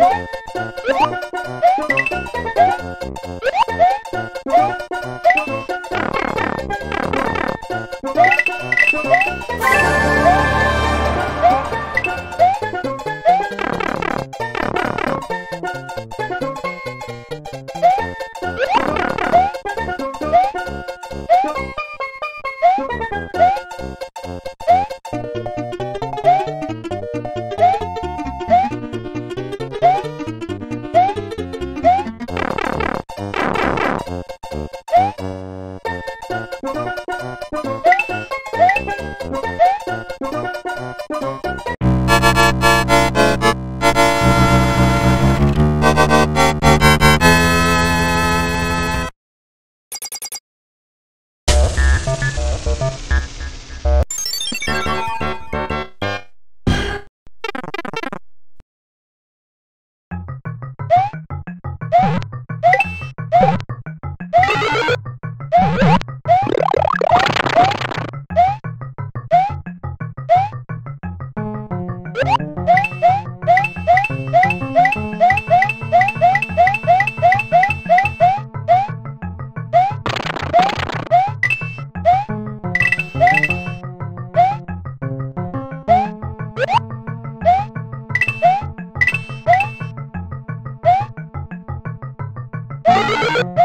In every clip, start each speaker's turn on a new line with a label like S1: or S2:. S1: Bye. Thank you.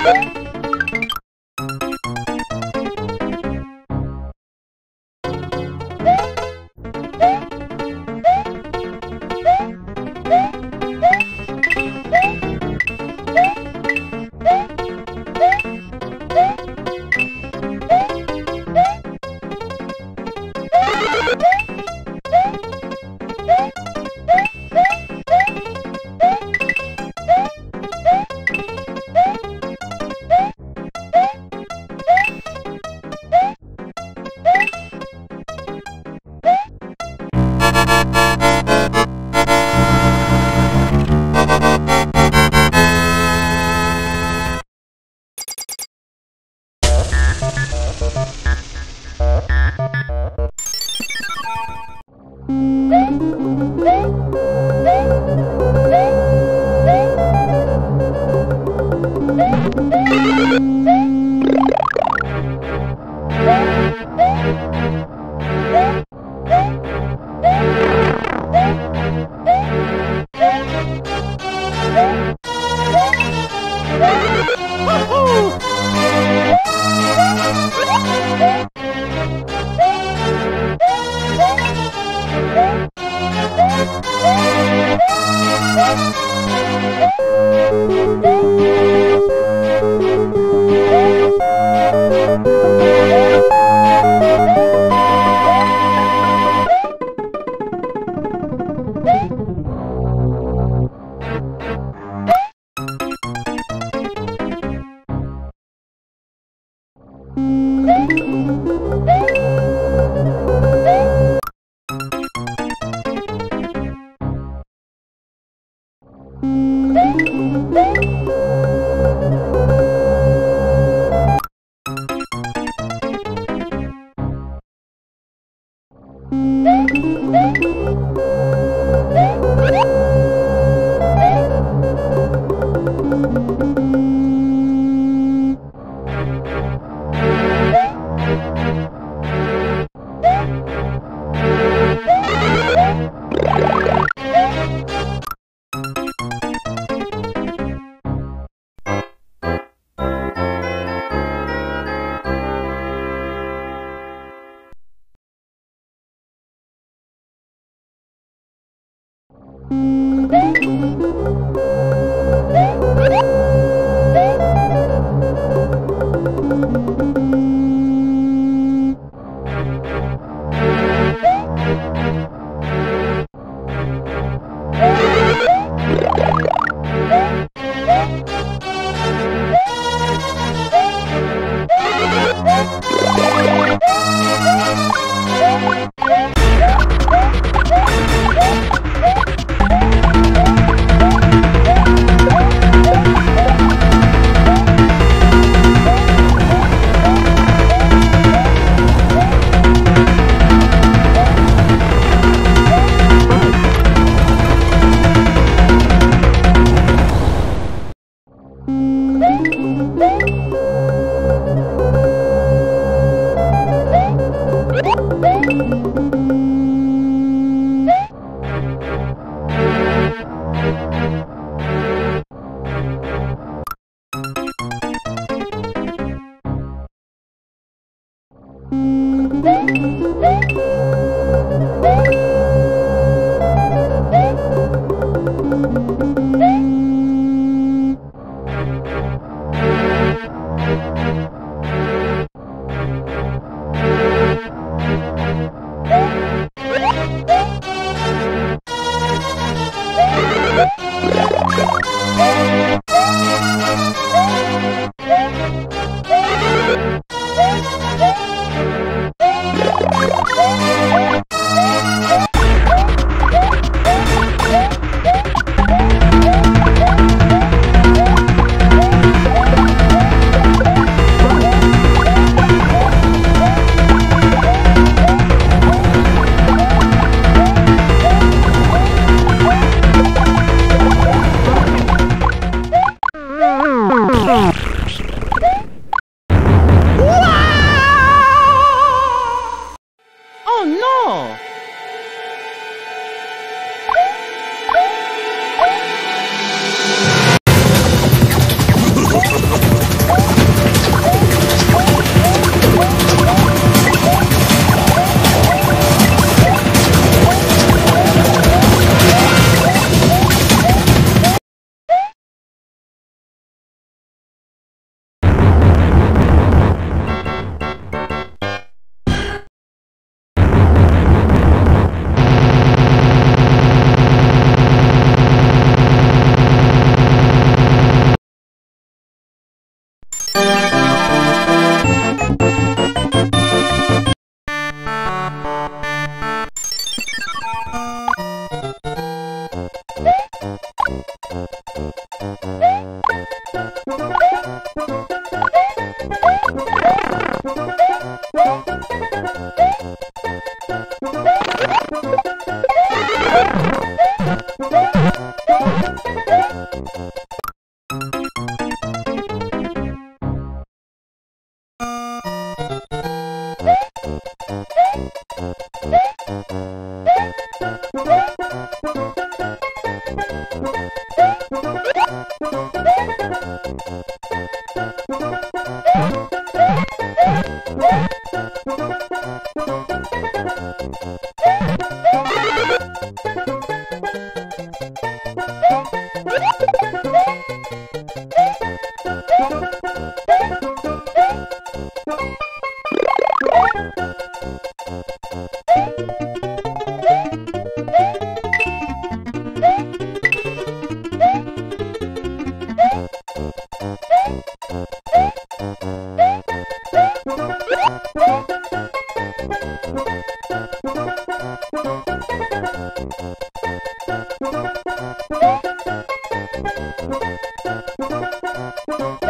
S1: Thank you. Thank you. you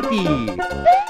S2: Mikey!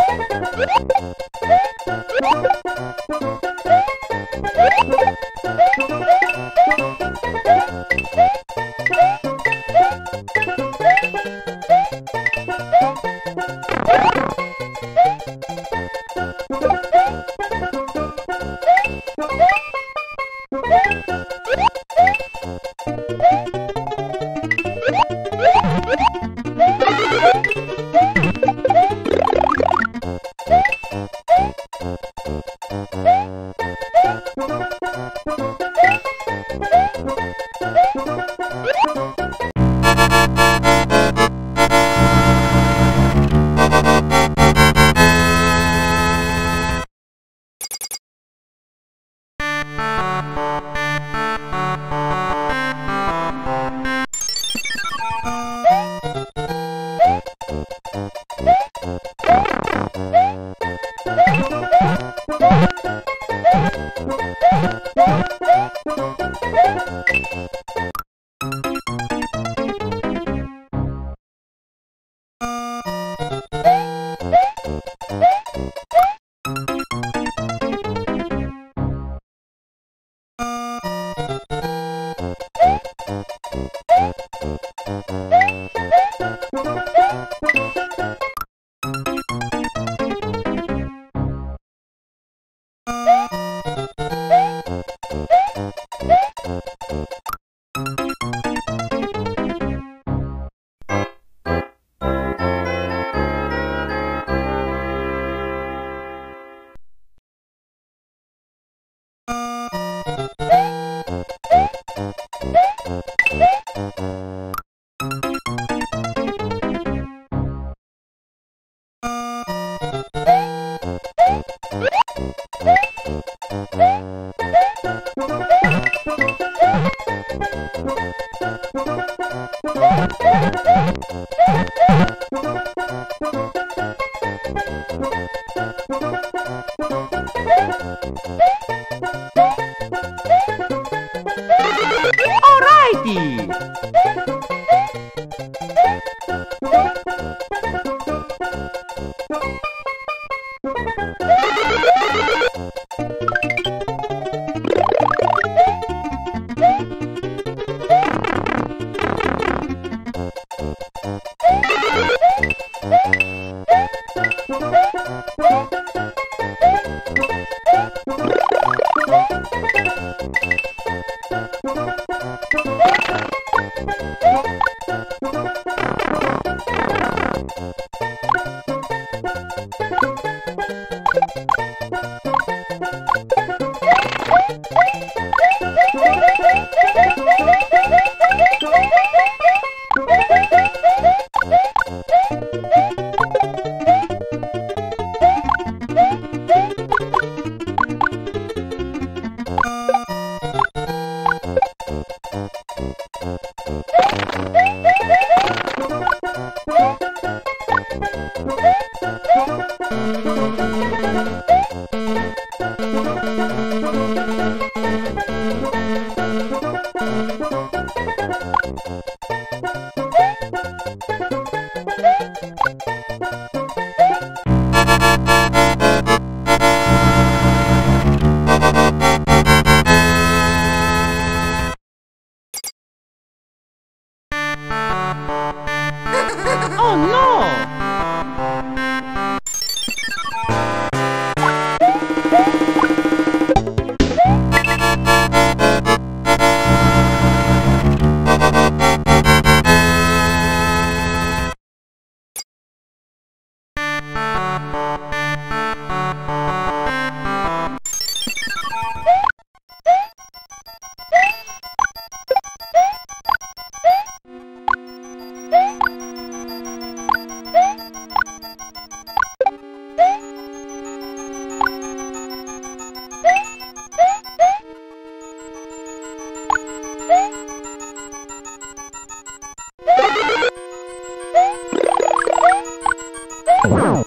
S1: Thank Thank
S2: Turkey.
S1: Oh no! Wow.